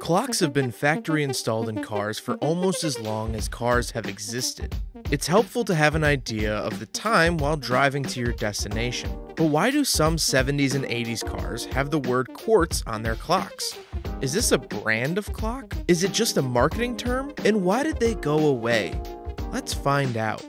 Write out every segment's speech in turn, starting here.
Clocks have been factory installed in cars for almost as long as cars have existed. It's helpful to have an idea of the time while driving to your destination. But why do some 70s and 80s cars have the word quartz on their clocks? Is this a brand of clock? Is it just a marketing term? And why did they go away? Let's find out.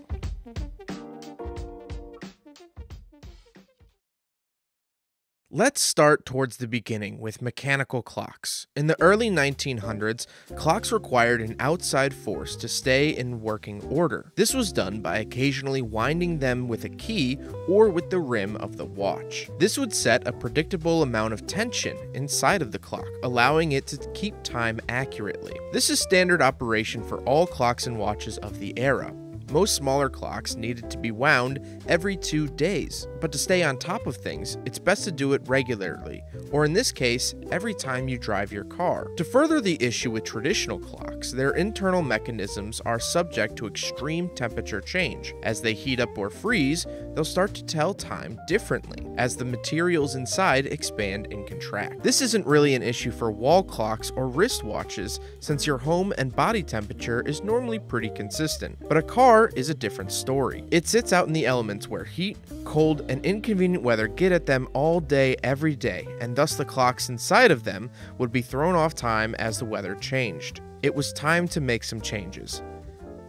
Let's start towards the beginning with mechanical clocks. In the early 1900s, clocks required an outside force to stay in working order. This was done by occasionally winding them with a key or with the rim of the watch. This would set a predictable amount of tension inside of the clock, allowing it to keep time accurately. This is standard operation for all clocks and watches of the era. Most smaller clocks needed to be wound every two days, but to stay on top of things, it's best to do it regularly, or in this case, every time you drive your car. To further the issue with traditional clocks, their internal mechanisms are subject to extreme temperature change. As they heat up or freeze, they'll start to tell time differently as the materials inside expand and contract. This isn't really an issue for wall clocks or wristwatches since your home and body temperature is normally pretty consistent, but a car is a different story. It sits out in the elements where heat, cold, and inconvenient weather get at them all day, every day, and thus the clocks inside of them would be thrown off time as the weather changed. It was time to make some changes.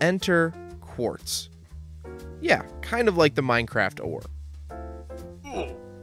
Enter quartz. Yeah, kind of like the Minecraft ore.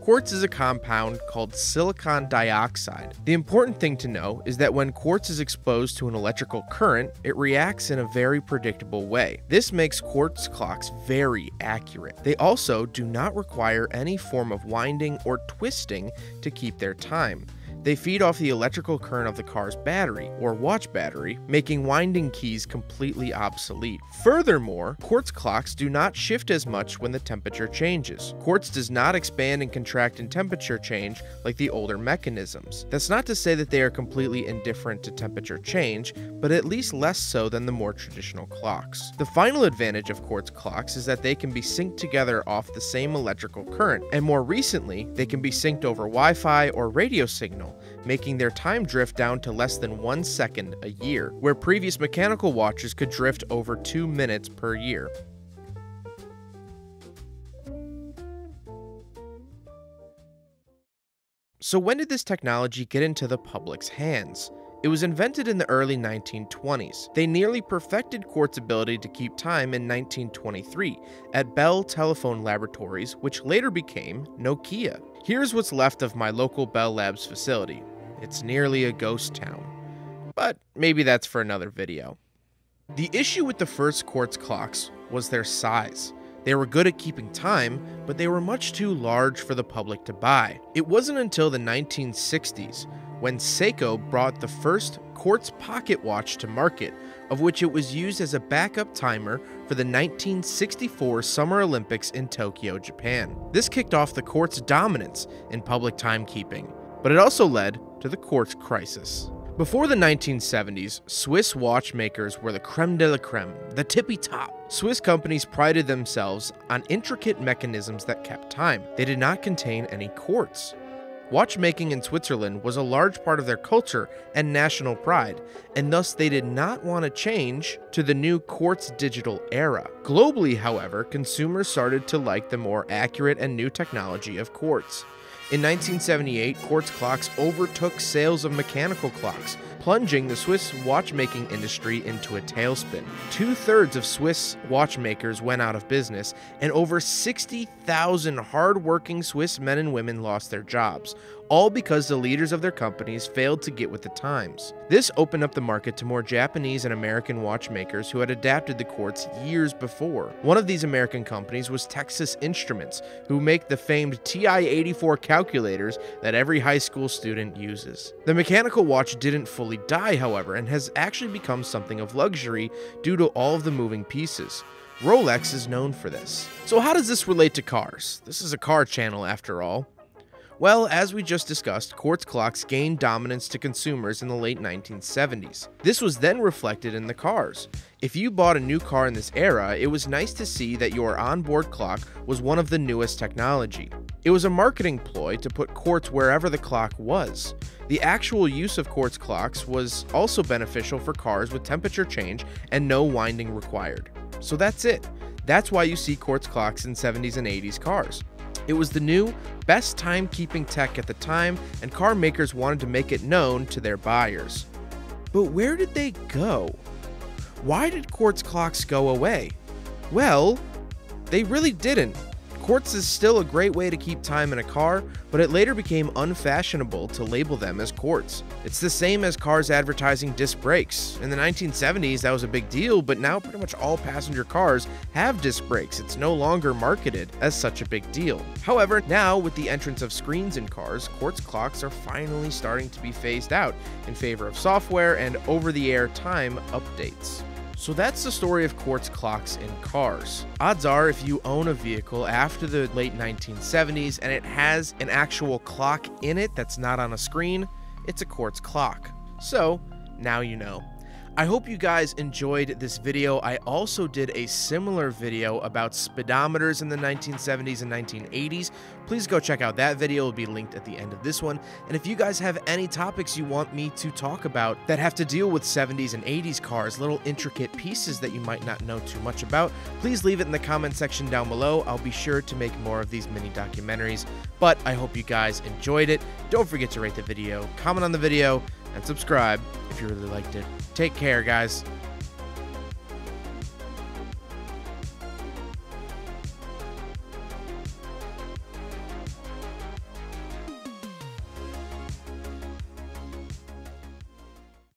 Quartz is a compound called silicon dioxide. The important thing to know is that when quartz is exposed to an electrical current, it reacts in a very predictable way. This makes quartz clocks very accurate. They also do not require any form of winding or twisting to keep their time. They feed off the electrical current of the car's battery, or watch battery, making winding keys completely obsolete. Furthermore, quartz clocks do not shift as much when the temperature changes. Quartz does not expand and contract in temperature change like the older mechanisms. That's not to say that they are completely indifferent to temperature change, but at least less so than the more traditional clocks. The final advantage of quartz clocks is that they can be synced together off the same electrical current, and more recently, they can be synced over Wi-Fi or radio signal making their time drift down to less than one second a year, where previous mechanical watches could drift over two minutes per year. So, when did this technology get into the public's hands? It was invented in the early 1920s. They nearly perfected quartz ability to keep time in 1923 at Bell Telephone Laboratories, which later became Nokia. Here's what's left of my local Bell Labs facility. It's nearly a ghost town. But maybe that's for another video. The issue with the first quartz clocks was their size. They were good at keeping time, but they were much too large for the public to buy. It wasn't until the 1960s when Seiko brought the first quartz pocket watch to market, of which it was used as a backup timer for the 1964 Summer Olympics in Tokyo, Japan. This kicked off the quartz dominance in public timekeeping, but it also led to the quartz crisis. Before the 1970s, Swiss watchmakers were the creme de la creme, the tippy top. Swiss companies prided themselves on intricate mechanisms that kept time. They did not contain any quartz. Watchmaking in Switzerland was a large part of their culture and national pride, and thus they did not want to change to the new quartz digital era. Globally, however, consumers started to like the more accurate and new technology of quartz. In 1978, quartz clocks overtook sales of mechanical clocks, plunging the Swiss watchmaking industry into a tailspin. Two thirds of Swiss watchmakers went out of business, and over 60,000 hardworking Swiss men and women lost their jobs, all because the leaders of their companies failed to get with the times. This opened up the market to more Japanese and American watchmakers who had adapted the quartz years before. One of these American companies was Texas Instruments, who make the famed TI-84 calculators that every high school student uses. The mechanical watch didn't fully die, however, and has actually become something of luxury due to all of the moving pieces. Rolex is known for this. So how does this relate to cars? This is a car channel after all. Well, as we just discussed, quartz clocks gained dominance to consumers in the late 1970s. This was then reflected in the cars. If you bought a new car in this era, it was nice to see that your onboard clock was one of the newest technology. It was a marketing ploy to put quartz wherever the clock was. The actual use of quartz clocks was also beneficial for cars with temperature change and no winding required. So that's it. That's why you see quartz clocks in 70s and 80s cars. It was the new, best timekeeping tech at the time, and car makers wanted to make it known to their buyers. But where did they go? Why did quartz clocks go away? Well, they really didn't. Quartz is still a great way to keep time in a car, but it later became unfashionable to label them as quartz. It's the same as cars advertising disc brakes. In the 1970s, that was a big deal, but now pretty much all passenger cars have disc brakes. It's no longer marketed as such a big deal. However, now with the entrance of screens in cars, quartz clocks are finally starting to be phased out in favor of software and over the air time updates. So that's the story of quartz clocks in cars. Odds are, if you own a vehicle after the late 1970s and it has an actual clock in it that's not on a screen, it's a quartz clock. So, now you know. I hope you guys enjoyed this video. I also did a similar video about speedometers in the 1970s and 1980s. Please go check out that video. It'll be linked at the end of this one. And if you guys have any topics you want me to talk about that have to deal with 70s and 80s cars, little intricate pieces that you might not know too much about, please leave it in the comment section down below. I'll be sure to make more of these mini documentaries. But I hope you guys enjoyed it. Don't forget to rate the video, comment on the video, and subscribe if you really liked it. Take care, guys.